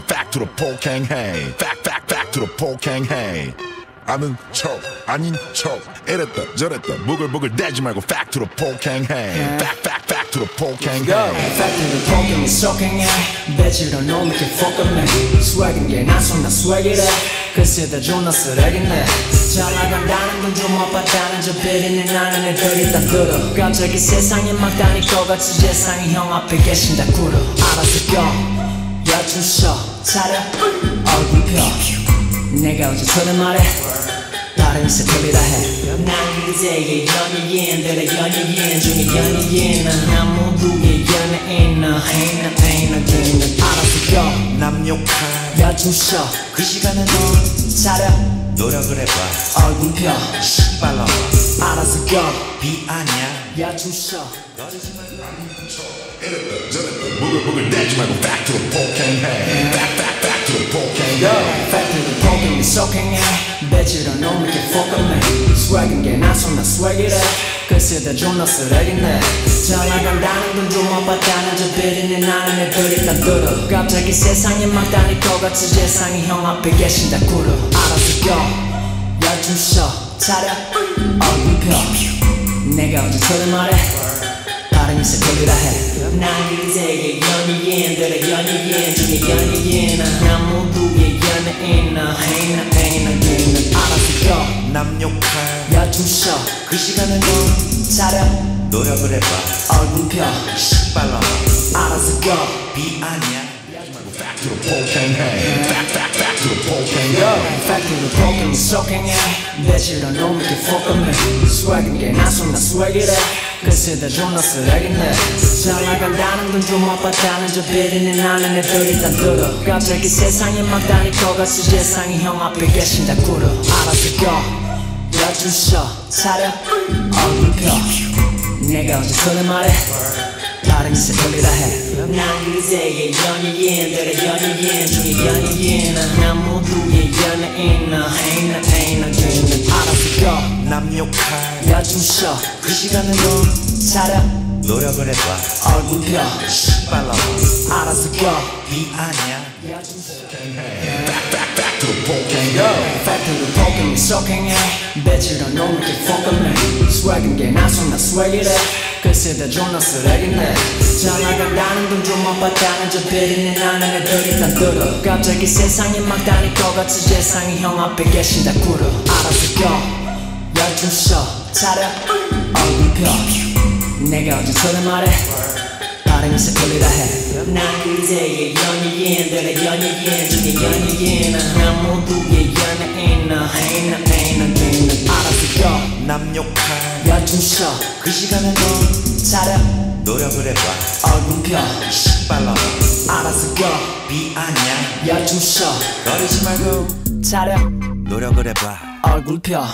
말고 back to the 폭행 hey. Back back back to the 폭행 hey. 아는 척 아닌 척 이랬다 저랬다. 부글부글 대지 말고 back to the 폭행 hey. Back back back to the 폭행 hey 팩트는 포기는 소킹해 배지로 놈이 이렇게 포커맨 스웩인 게 나손 나 스웩이래 글쎄 다 존나 쓰레기네. 잘 나간다는 건좀못 봤다는 저 비리는 나는 애들이 다 들어. 갑자기 세상이 막 다닐 것 같이 세상이 형 앞에 계신다 꿇어 알아서 껴 야주셔. 차려 얼굴 펴 내가 어제 전에 말해. 다른 스토리라 해난 그제의 연예인 들의 연예인 중에 연예인은 난 모두의 연예인 나 ain't a ain't ain't a 알아서 껴. 남욕한 야주셔. 그 시간에 넌 차려 노력을 해봐. 얼굴 펴 씨발로 알아서 껴. 비 아니야. 야주셔. 부글부글 대지 말고 back to the 폭행 hey back back back to the 폭행 hey 팩트는 포기는 소킹해 배지로 놈이 이렇게 포커맨 스웩인 게 나손 나 스웩이래. 글쎄 다 존나 쓰레기네. 잘 나간다는 건좀못 봤다는 저 비리는 나는 애들이 다 들어. 갑자기 세상이 막 다닐 것 같이 세상이 형 앞에 계신다 꿇어 알아서 껴. 야주셔 차려. 얼굴 펴. 내가 어제 전에 말해 이세 들리라 해난 그제의 연예인들의 연예인 중에 연예인은 난 모두의 연예인 나 a ain't a 알아서 껴 남욕한 야주셔. 그 시간에 넌 차려. 노력을 해봐. 얼굴 펴. 씨발로 알아서 껴비 아니야. Back to the 폭행 hey. Back back back to the 폭행 hey. 팩트는 포기는 소킹해 배지로 놈이 이렇게 포커맨 스웩인 게 나손 나 스웩이래 글쎄 다 존나 쓰레기네. 잘 나간다는 건좀못 봤다는 저 비리는 나는 애들이 다 들어. 갑자기 세상이 막 다닐 것 같이 세상이 형 앞에 계신다 꿇어. 알아서 껴. 야주셔. 차려. 얼굴 펴. 내가 어제 전에 말해. 다른 이세 돌리라 해난 그제의 연예인 들의 연예인 중에 연예인은 난 모두의 연예인 나 욕한 야주셔 그 시간에 넌 차려. 노력을 해봐. 얼굴 펴 씨발로 알아서 껴. 비 아니야. back back back to the hey 팩트는 포기는 소킹해 배지로 놈이 이렇게 포커맨 스웩인 게 나손 나 스웩이래. 글쎄 다 존나 쓰레기네 잘 나간다는 건좀못 봤다는 저 비리는 나는 애들이 다 들어. 갑자기 세상이 막 다닐 것 같이 세상이 형 앞에 계신다 꿇어 알아서 껴. 야 주셔 차려 펴 내가 어제 전에 말해. 이세 돌리라 해난 그제의 연예인 들의 연예인 중에 연예인은 난 모두의 연예인 나 ain't a ain't a ain't a 알아서 껴 남욕한 야주셔. 그 시간에 넌 차려 노력을 해봐. 얼굴 펴. 씨발로 알아서 껴 비 아니야. 야주셔. 거리지 말고 차려 노력을 해봐. 얼굴 펴